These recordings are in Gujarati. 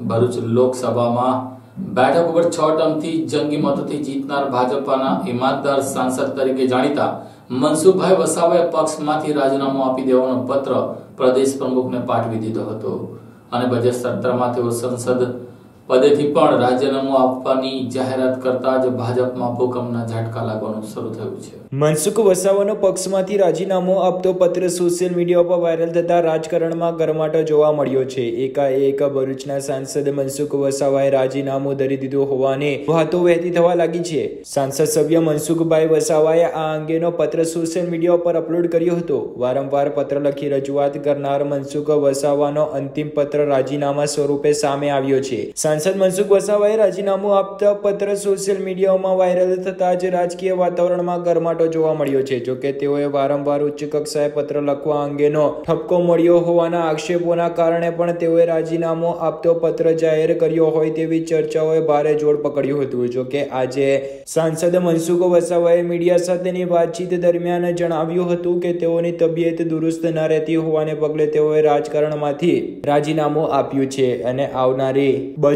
ભરૂચ લોકસભામાં બેઠક ઉપર છ ટર્મથી જંગી મતોથી જીતનાર ભાજપના ઈમાનદાર સાંસદ તરીકે જાણીતા મનસુખભાઈ વસાવાએ પક્ષમાંથી રાજીનામું આપી દેવાનો પત્ર પ્રદેશ પ્રમુખને પાઠવી દીધો હતો. અને બજેટ સત્રમાં તેઓ સંસદ પદેથી પણ રાજીનામું આપવાની જાહેરાત કરતા જ ભાજપમાં ભૂકંપના ઝાટકા લાગવાનું શરૂ થયું છે. મનસુખ વસાવાનો પક્ષમાંથી રાજીનામું આપતો પત્ર સોશિયલ મીડિયા પર વાયરલ થતા રાજકારણમાં ગરમાટો જોવા મળ્યો છે. એકાએક ભરૂચના સાંસદ મનસુખ વસાવાએ રાજીનામું ધરી દીધું હોવાને વાતો વહેતી થવા લાગી છે. સાંસદ સભ્ય મનસુખભાઈ વસાવાએ આ અંગેનો પત્ર સોશિયલ મીડિયા પર અપલોડ કર્યો હતો. વારંવાર પત્ર લખી રજૂઆત કરનાર મનસુખ વસાવાનો અંતિમ પત્ર રાજીનામા સ્વરૂપે સામે આવ્યો છે. સાંસદ મનસુખ વસાવાએ રાજીનામું આપતા પત્ર સોશિયલ મીડિયામાં વાયરલ થતા જ રાજકીય વાતાવરણમાં ગરમાટો જોવા મળ્યો છે. જોકે તેઓએ વારંવાર ઉચ્ચ કક્ષાએ પત્ર લખવા અંગેનો ઠપકો મળ્યો હોવાના આક્ષેપોના કારણે પણ તેઓએ રાજીનામું આપતો પત્ર જાહેર કર્યો હોય તેવી ચર્ચાઓએ ભારે જોર પકડ્યું હતું. જોકે આજે સાંસદ મનસુખ વસાવાએ મીડિયા સાથેની વાતચીત દરમિયાન જણાવ્યું હતું કે તેઓની તબિયત દુરુસ્ત ન રહેતી હોવાને પગલે તેઓએ રાજકારણમાંથી રાજીનામું આપ્યું છે અને આવનારી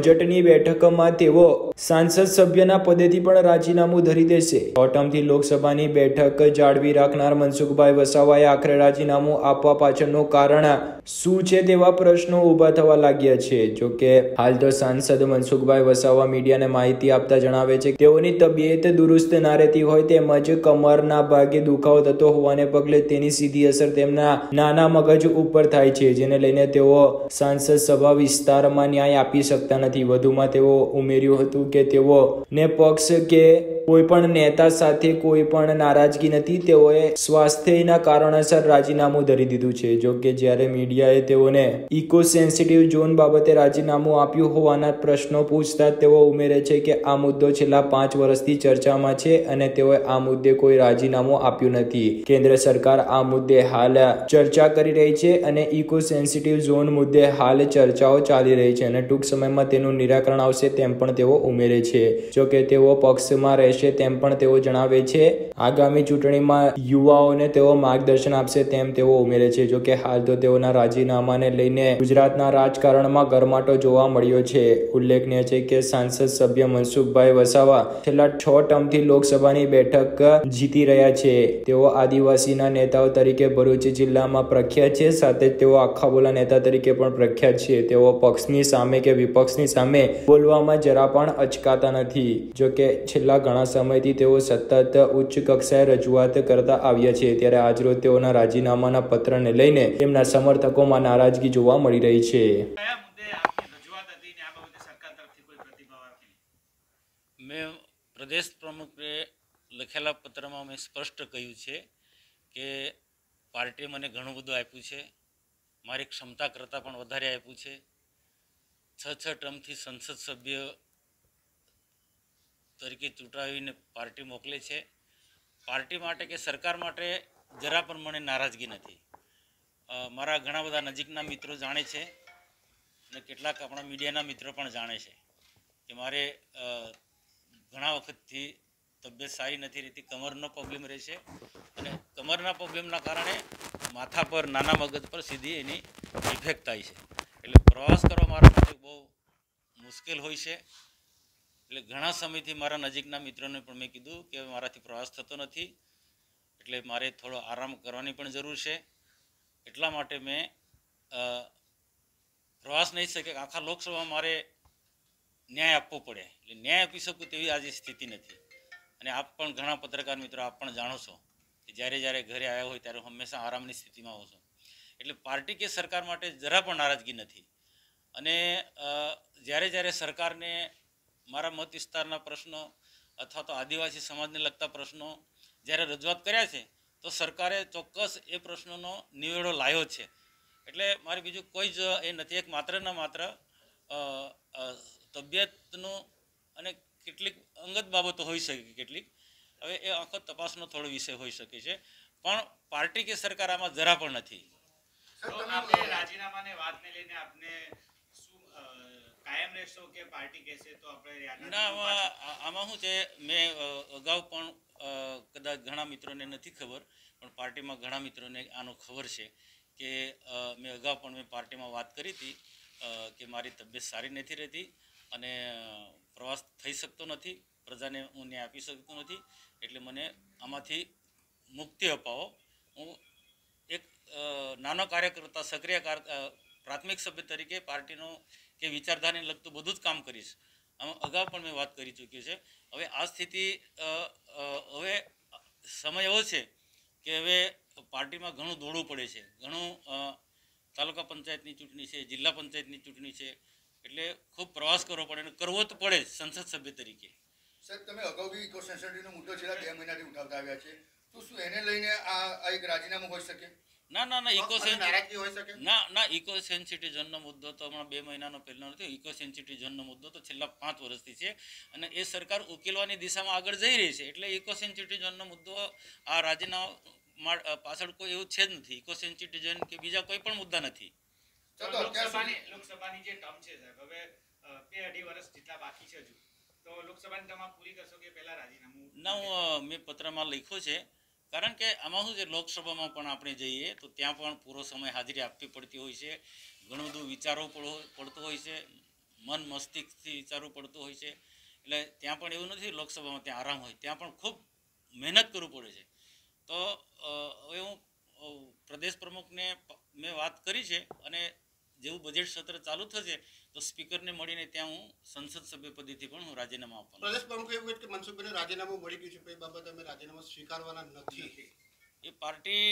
બજેટની બેઠકમાં તેઓ સાંસદ સભ્યના પદેથી પણ રાજીનામું ધરી દેશે. ટર્મથી લોકસભાની બેઠક જાળવી રાખનાર મનસુખભાઈ વસાવાએ આખરે રાજીનામું આપવા પાછળનું કારણ શું છે તેવા પ્રશ્નો ઊભા થવા લાગ્યા છે. જોકે હાલ તો સાંસદ મનસુખભાઈ વસાવા મીડિયાને માહિતી આપતા જણાવે છે કે તેઓની તબિયત દુરુસ્ત ના રહેતી હોય તેમજ કમરના ભાગે દુખાવો થતો હોવાને પગલે તેની સીધી અસર તેમના નાના મગજ ઉપર થાય છે, જેને લઈને તેઓ સાંસદ સભા વિસ્તારમાં ન્યાય આપી શકતા નથી. વધુમાં તેઓ ઉમેર્યું હતું કે તેઓ ને પક્ષ કે કોઈ પણ નેતા સાથે કોઈ પણ નારાજગી નથી, તેઓએ સ્વાસ્થ્યના કારણોસર રાજીનામું ધરી દીધું છે. જો કે જ્યારે મીડિયાએ તેઓને ઇકો સેન્સિટિવ ઝોન બાબતે રાજીનામું આપ્યું હોવાના પ્રશ્નો પૂછતા તેઓ ઉમેરે છે કે આ મુદ્દો છેલ્લા પાંચ વર્ષથી ચર્ચામાં છે અને તેઓએ આ મુદ્દે કોઈ રાજીનામું આપ્યું નથી. કેન્દ્ર સરકાર આ મુદ્દે હાલ ચર્ચા કરી રહી છે અને ઇકો સેન્સિટિવ ઝોન મુદ્દે હાલ ચર્ચાઓ ચાલી રહી છે અને ટૂંક સમયમાં તેનું નિરાકરણ આવશે તેમ પણ તેઓ ઉમેરે છે. જો કે તેઓ પક્ષમાં રહેશે તેમ પણ તેઓ જણાવે છે. આગામી ચૂંટણીમાં યુવાઓને તેઓ માર્ગદર્શન આપશે તેમ તેઓ ઉમેરે છે. જોકે હાલ તો તેઓના રાજીનામાને લઈને ગુજરાતના રાજકારણમાં ગરમાટો જોવા મળ્યો છે. ઉલ્લેખનીય છે કે સાંસદ સભ્ય મનસુખભાઈ વસાવા છેલ્લા છ ટર્મથી લોકસભાની બેઠક જીતી રહ્યા છે. તેઓ આદિવાસીના નેતાઓ તરીકે ભરૂચ જિલ્લામાં પ્રખ્યાત છે. સાથે તેઓ આખા બોલા નેતા તરીકે પણ પ્રખ્યાત છે. તેઓ પક્ષની સામે કે વિપક્ષની સામે બોલવામાં જરા પણ અચકાતા નથી. જોકે છેલ્લા ઘણા સમયથી તેઓ સતત ઉચ્ચ કક્ષાએ રજૂઆત કરતા આવ્યા છે. ત્યારે આજરોજ તેઓના રાજીનામાના પત્રને લઈને તેમના સમર્થકોમાં નારાજગી જોવા મળી રહી છે. કયા મુદ્દે આપની રજૂઆત હતી ને આ બાબતે સરકાર તરફથી કોઈ પ્રતિભાવ આપી? મેં પ્રદેશ પ્રમુખે લખેલા પત્રમાં મેં સ્પષ્ટ કહ્યું છે કે પાર્ટીએ મને ઘણું બધું આપ્યું છે. મારી ક્ષમતા કરતાં પણ વધારે આપ્યું છે. છ છ ટર્મથી સંસદ સભ્ય તરીકે ચૂંટાવીને પાર્ટી મોકલે છે. પાર્ટી માટે કે સરકાર માટે જરા પણ મને નારાજગી નથી. મારા ઘણા બધા નજીકના મિત્રો જાણે છે અને કેટલાક આપણા મીડિયાના મિત્રો પણ જાણે છે કે મારે ઘણા વખતથી તબિયત સારી નથી રહેતી, કમરનો પ્રોબ્લેમ રહે છે અને કમરના પ્રોબ્લેમના કારણે માથા પર, નાના મગજ પર સીધી એની ઇફેક્ટ થાય છે. એટલે પ્રવાસ કરવા મારા માટે બહુ મુશ્કેલ હોય છે. એટલે ઘણા સમયથી મારા નજીકના મિત્રોને પણ મેં કીધું કે મારાથી પ્રવાસ થતો નથી, એટલે મારે થોડો આરામ કરવાની પણ જરૂર છે. એટલા માટે મેં પ્રવાસ નહીં શકે, આખા લોકસભામાં મારે ન્યાય આપવો પડે. એટલે ન્યાય આપી શકું તેવી આજે સ્થિતિ નથી. અને આપ પણ ઘણા પત્રકાર મિત્રો, આપ પણ જાણો છો કે જ્યારે જ્યારે ઘરે આવ્યા હોય ત્યારે હંમેશા આરામની સ્થિતિમાં હોઉં છું. એટલે પાર્ટી કે સરકાર માટે જરા પણ નારાજગી નથી. અને જ્યારે જ્યારે સરકારને મારા મત વિસ્તારના પ્રશ્નો અથવા તો આદિવાસી સમાજને લગતા પ્રશ્નો જ્યારે રજૂઆત કર્યા છે, તો સરકારે ચોક્કસ એ પ્રશ્નોનો નિવેડો લાવ્યો છે. એટલે મારે બીજું કોઈ જ એ નથી, એક માત્ર ને માત્ર તબિયતનું અને કેટલીક અંગત બાબતો હોઈ શકે કેટલીક. હવે એ આખો તપાસનો થોડો વિષય હોઈ શકે છે. પણ પાર્ટી કે સરકાર આમાં જરા પણ નથી. રાજીનામાની વાતને લઈને આપને કાયમ રહેશો કે પાર્ટી કહેશે તો આપણે ના આમાં શું છે મેં અગાઉ પણ કદાચ ઘણા મિત્રોને નથી ખબર પણ પાર્ટીમાં ઘણા મિત્રોને આનો ખબર છે કે મેં અગાઉ પણ મેં પાર્ટીમાં વાત કરી હતી કે મારી તબિયત સારી નથી રહેતી અને પ્રવાસ થઈ શકતો નથી પ્રજાને હું ન્યાય આપી શકતો નથી એટલે મને આમાંથી મુક્તિ અપાવો. હું એક નાનો કાર્યકર્તા સક્રિય કાર પ્રાથમિક સભ્ય તરીકે પાર્ટીનો કે વિચારધારાને લગતું બધું જ કામ કરીશ. આમાં અગાઉ પણ મેં વાત કરી ચૂક્યું છે. હવે આ સ્થિતિ હવે સમય એવો છે કે હવે પાર્ટીમાં ઘણું દોડવું પડે છે. ઘણું તાલુકા પંચાયતની ચૂંટણી છે, જિલ્લા પંચાયતની ચૂંટણી છે. એટલે ખૂબ પ્રવાસ કરવો પડે અને કરવો તો પડે સંસદ સભ્ય તરીકે. સાહેબ, તમે અગાઉ બી ઇકો મુદ્દો છેલ્લા બે મહિનાથી ઉઠાવતા આવ્યા છે. તો શું એને લઈને આ એક રાજીનામું હોઈ શકે? ના ના ના ઇકો ના ના ઇકો સેન્સિટિવ ઝોનનો મુદ્દો તો હમણાં બે મહિનાનો પહેલો નથી. ઇકો સેન્સિટિવ ઝોનનો મુદ્દો તો છેલ્લા પાંચ વર્ષથી છે. અને એ સરકાર ઉકેલવાની દિશામાં આગળ જઈ રહી છે. એટલે ઇકો સેન્સિટિવ ઝોનનો મુદ્દો આ રાજ્યના પાછળ કોઈ એવું છે જ નથી. ઇકો સેન્સિટિવ ઝોન કે બીજા કોઈ પણ મુદ્દા નથી. લોકસભાની લોકસભાની જે ટર્મ છે સાહેબ હવે બે અઢી વર્ષ જેટલા બાકી છે હજુ. તો લોકસભાની ટર્મ પૂરી કરશો કે પહેલા રાજીનામું? ના હું મેં પત્રમાં લખ્યું છે. કારણ કે આમાં શું છે, લોકસભામાં પણ આપણે જઈએ તો ત્યાં પણ પૂરો સમય હાજરી આપવી પડતી હોય છે. ઘણું બધું વિચારવું પડતું હોય છે. મન મસ્તિષ્કથી વિચારવું પડતું હોય છે. એટલે ત્યાં પણ એવું નથી લોકસભામાં ત્યાં આરામ હોય, ત્યાં પણ ખૂબ મહેનત કરવું પડે છે. તો હવે હું પ્રદેશ પ્રમુખને મેં વાત કરી છે અને જેવું બજેટ સત્ર ચાલુ થશે તો સ્પીકરને મળીને ત્યાં હું સંસદ સભ્ય પદેથી પણ હું રાજીનામું આપવાનું પ્રદેશ પ્રમુખે એવું કહ્યું કે મનસુખભાઈને રાજીનામું મળી ગયું છે એ બાબતે અમે રાજીનામું સ્વીકારવાના નથી. એ પાર્ટી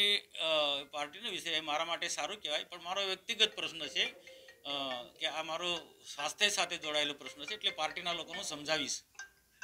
પાર્ટીનો વિષય મારા માટે સારું કહેવાય પણ મારો વ્યક્તિગત પ્રશ્ન છે કે આ મારો સ્વાસ્થ્ય સાથે જોડાયેલો પ્રશ્ન છે એટલે પાર્ટીના લોકોને સમજાવીશ.